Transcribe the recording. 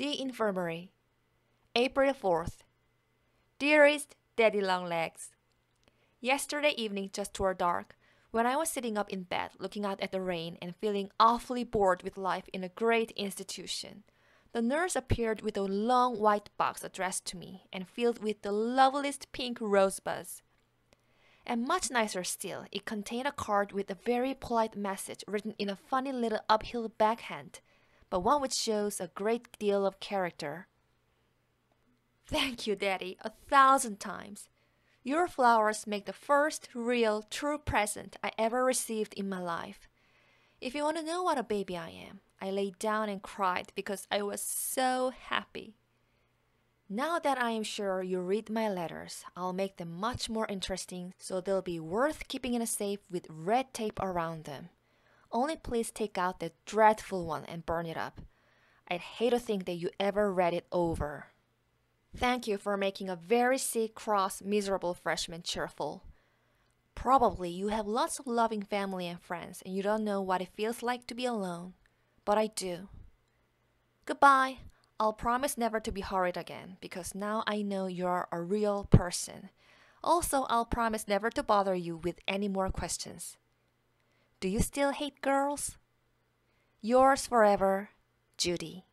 The Infirmary, April 4th. Dearest Daddy Longlegs, Yesterday evening, just toward dark, when I was sitting up in bed looking out at the rain and feeling awfully bored with life in a great institution, the nurse appeared with a long white box addressed to me and filled with the loveliest pink rosebuds. And much nicer still, it contained a card with a very polite message written in a funny little uphill backhand, but one which shows a great deal of character. Thank you, Daddy, a thousand times. Your flowers make the first real, true present I ever received in my life. If you want to know what a baby I am, I lay down and cried because I was so happy. Now that I am sure you read my letters, I'll make them much more interesting so they'll be worth keeping in a safe with red tape around them. Only please take out the dreadful one and burn it up. I'd hate to think that you ever read it over. Thank you for making a very sick, cross, miserable freshman cheerful. Probably you have lots of loving family and friends and you don't know what it feels like to be alone. But I do. Goodbye. I'll promise never to be horrid again because now I know you're a real person. Also, I'll promise never to bother you with any more questions. Do you still hate girls? Yours forever, Judy.